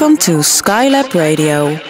Welcome to Skylab Radio.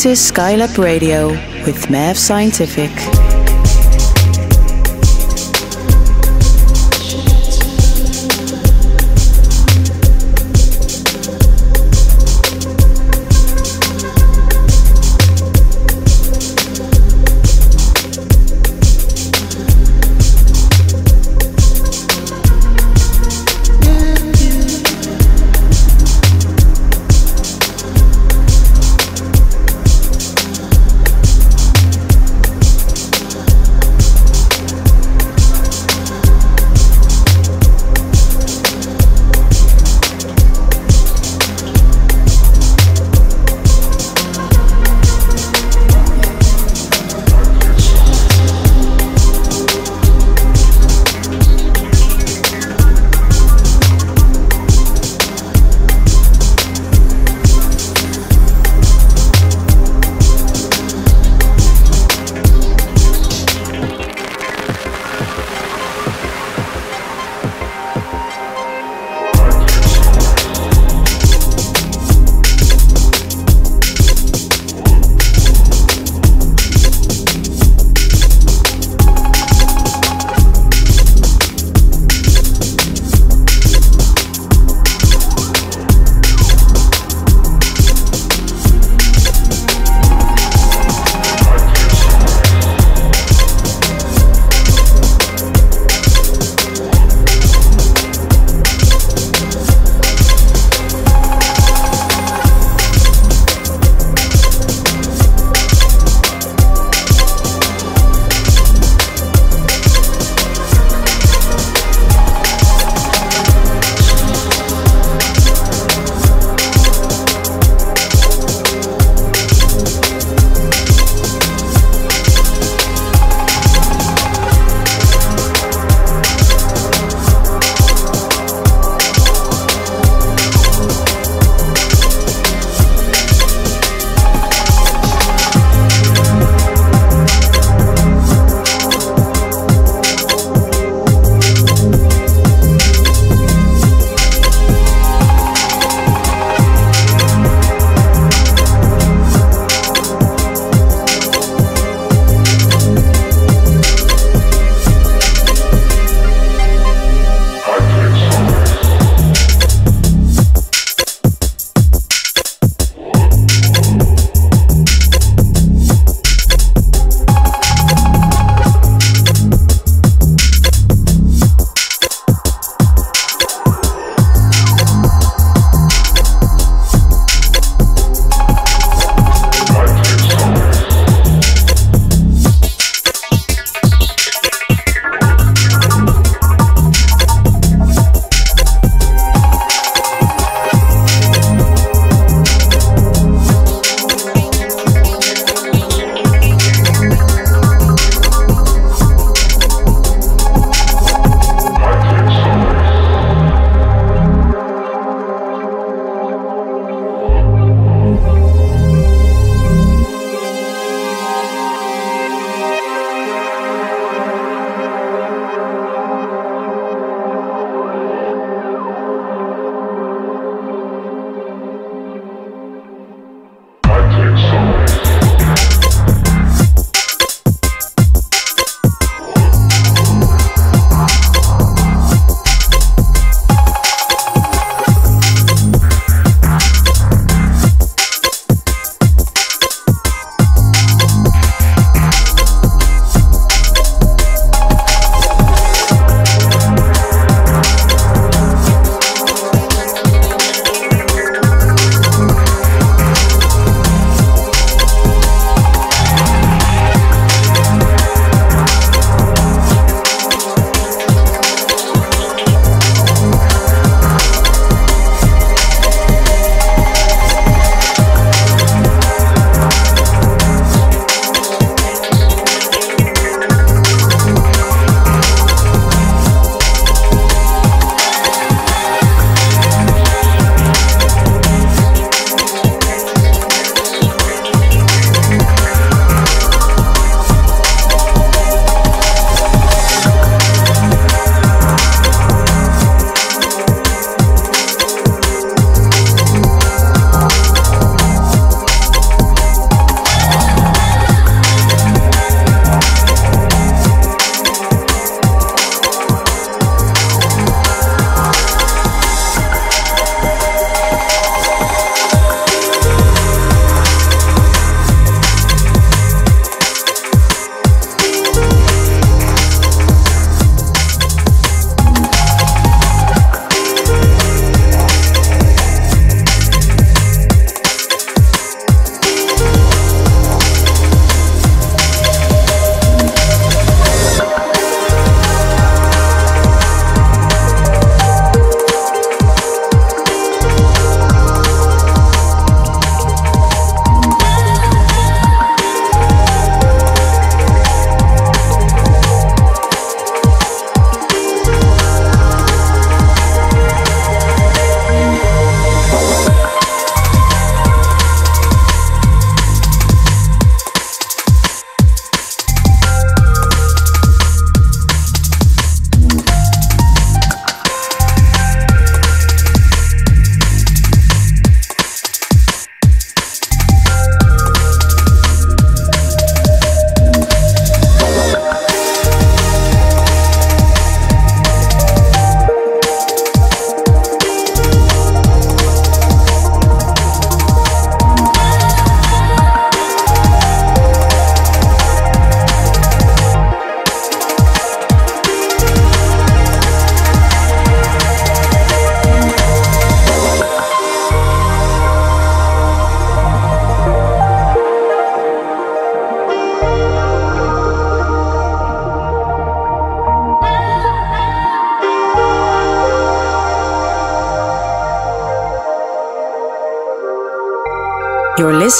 This is Skylab Radio with Mav Scientific.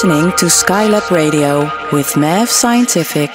Listening to Skylab Radio with Mav Scientific.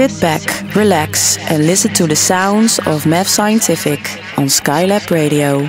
Sit back, relax, and listen to the sounds of Mav Scientific on Skylab Radio.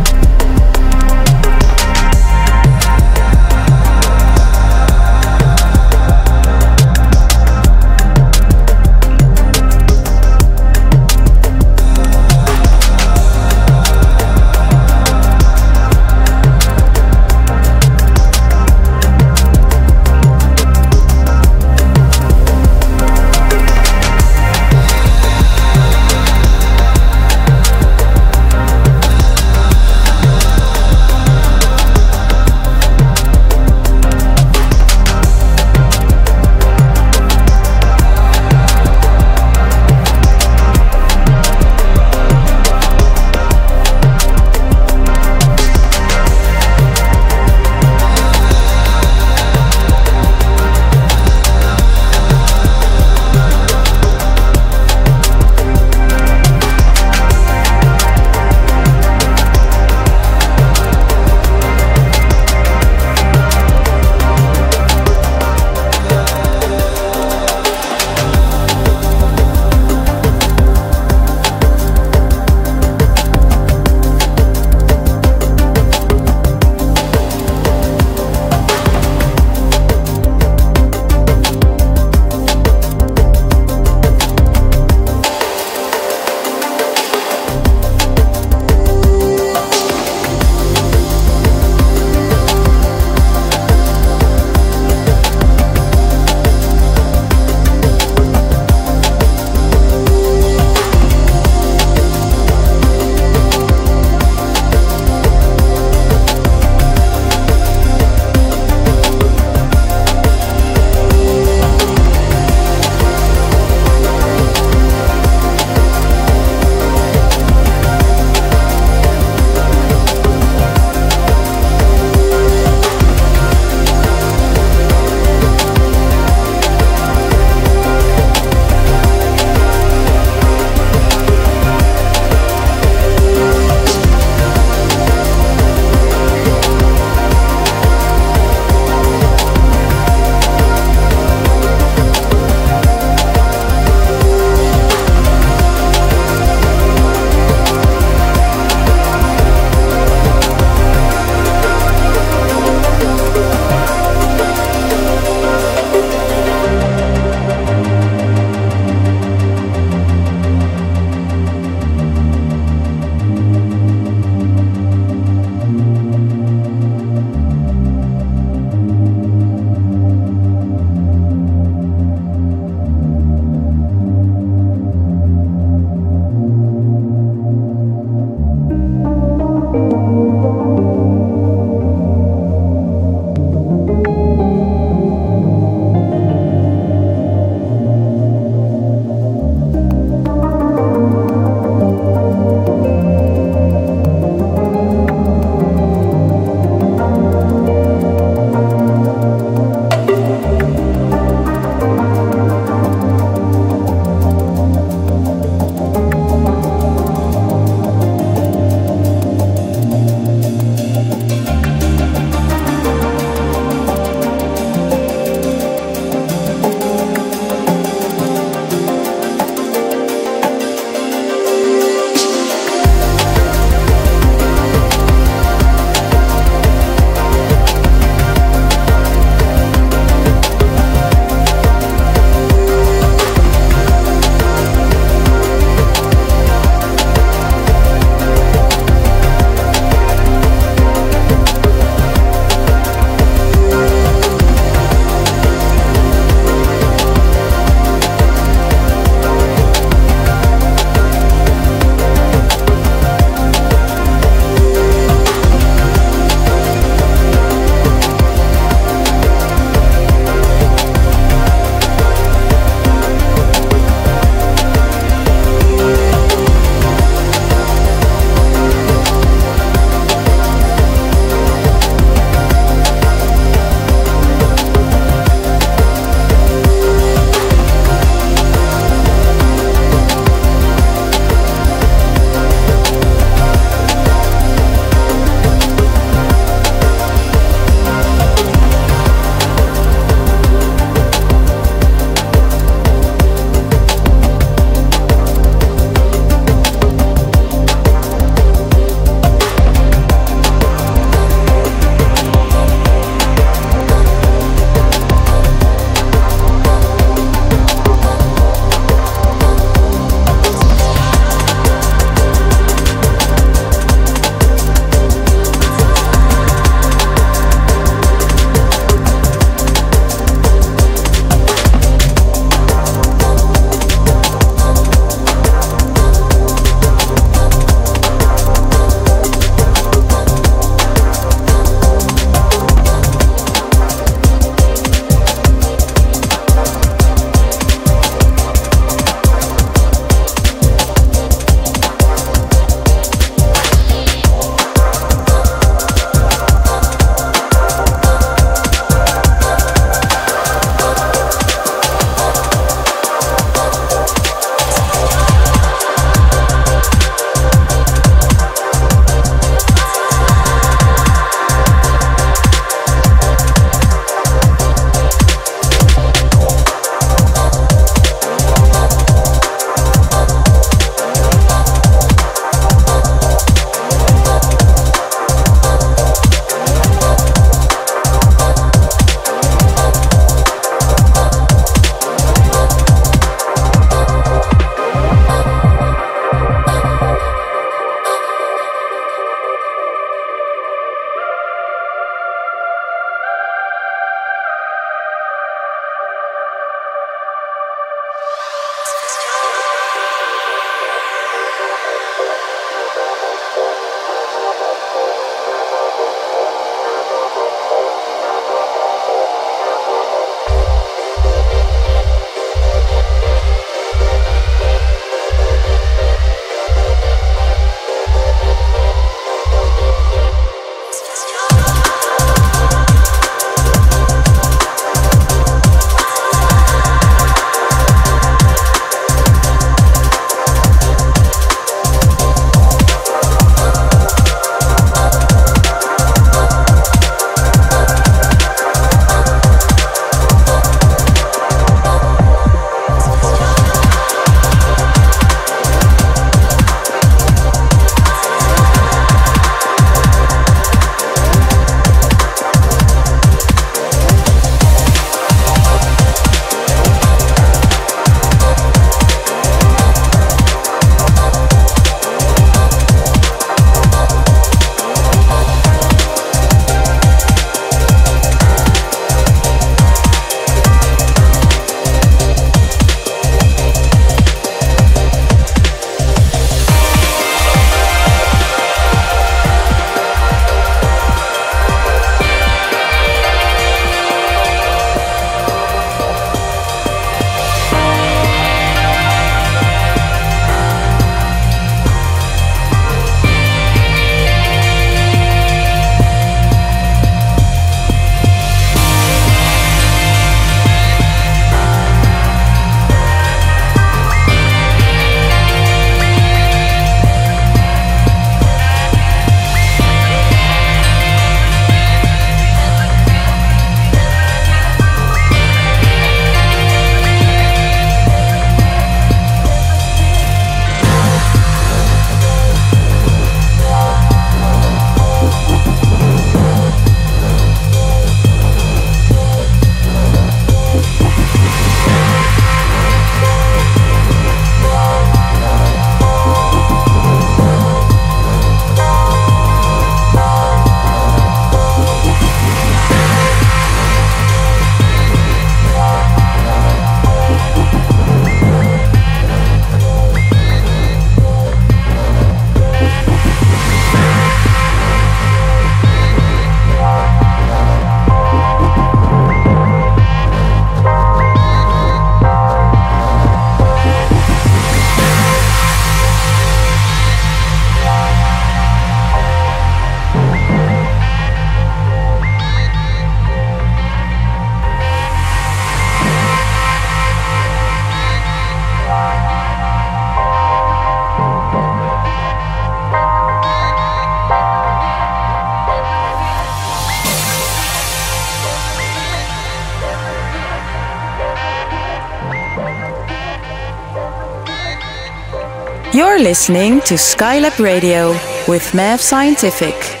Listening to Skylab Radio with Mav Scientific.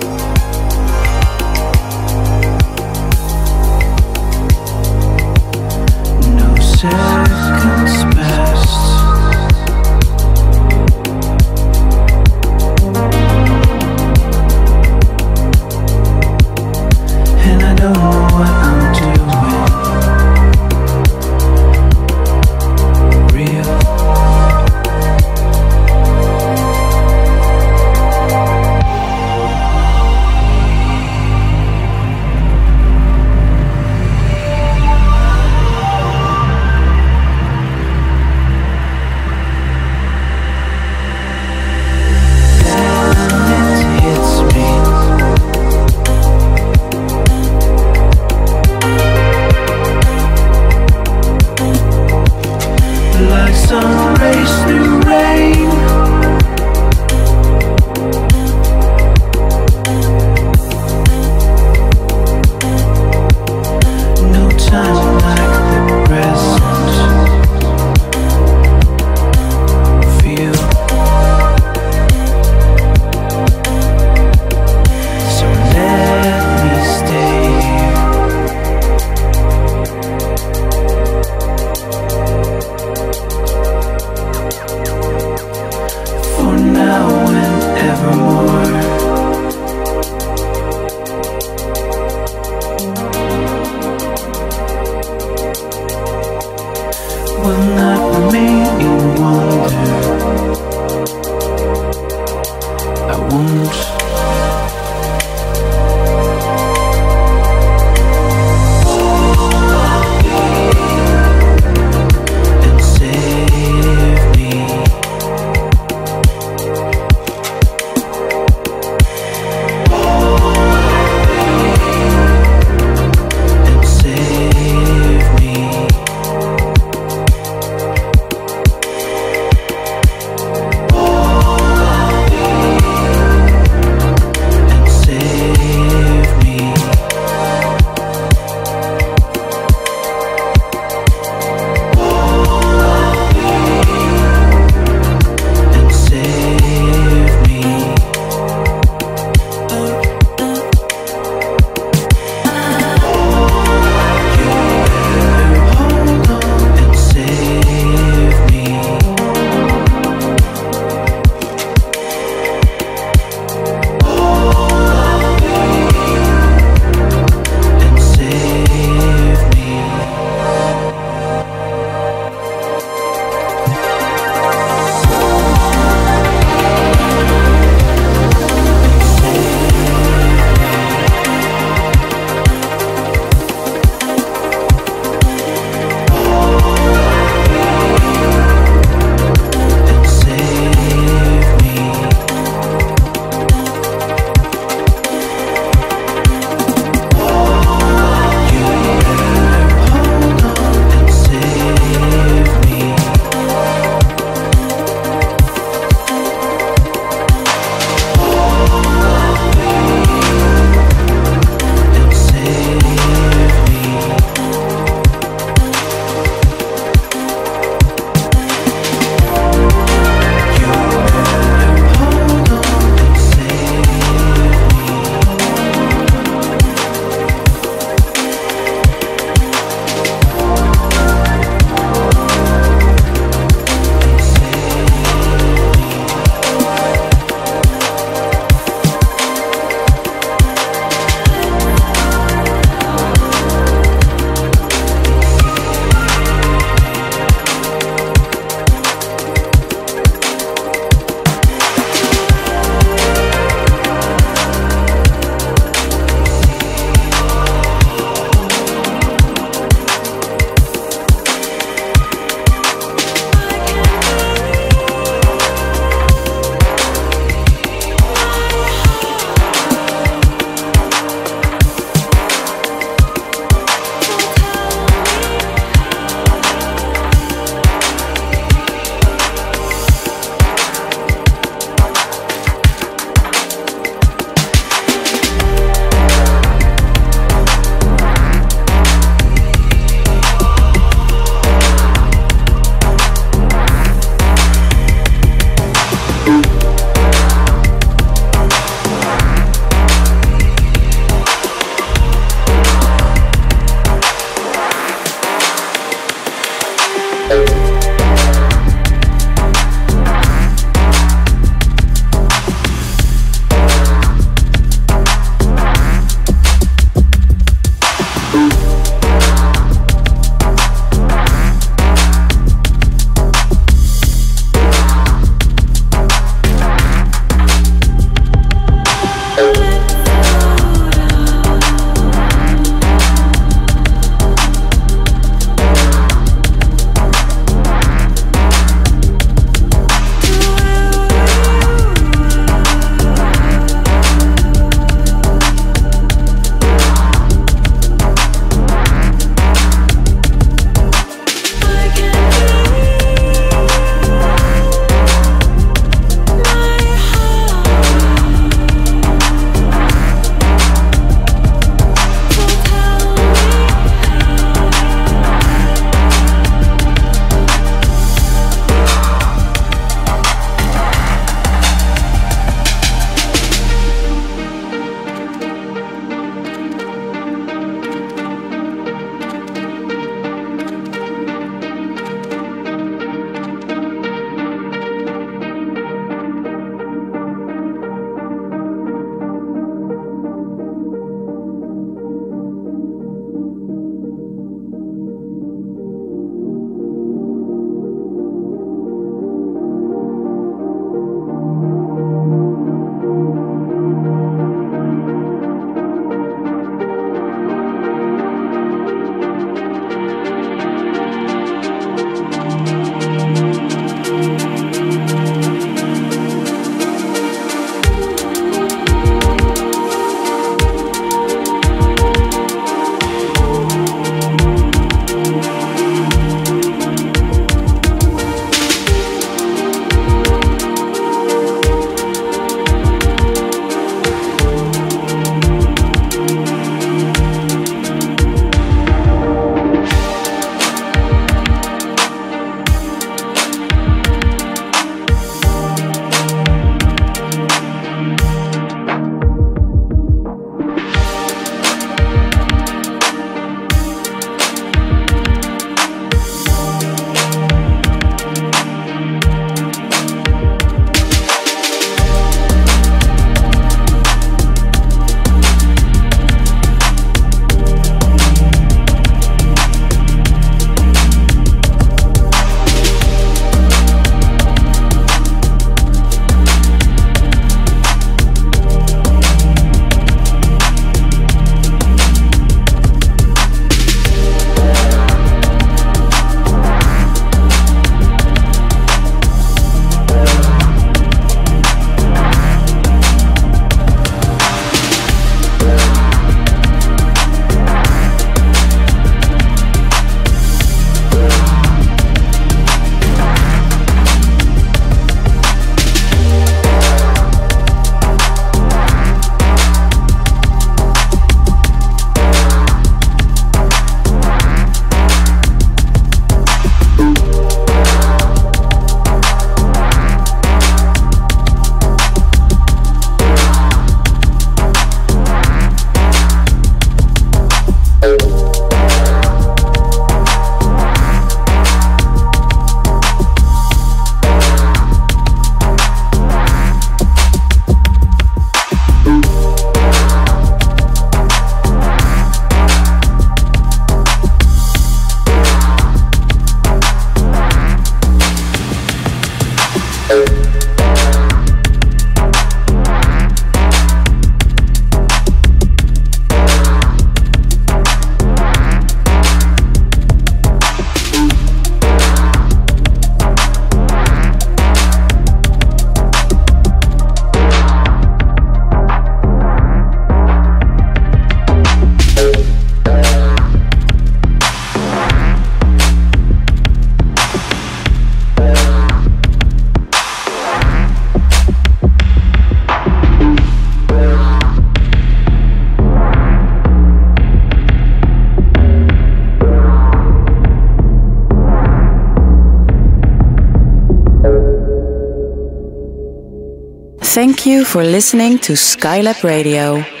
For listening to Skylab Radio.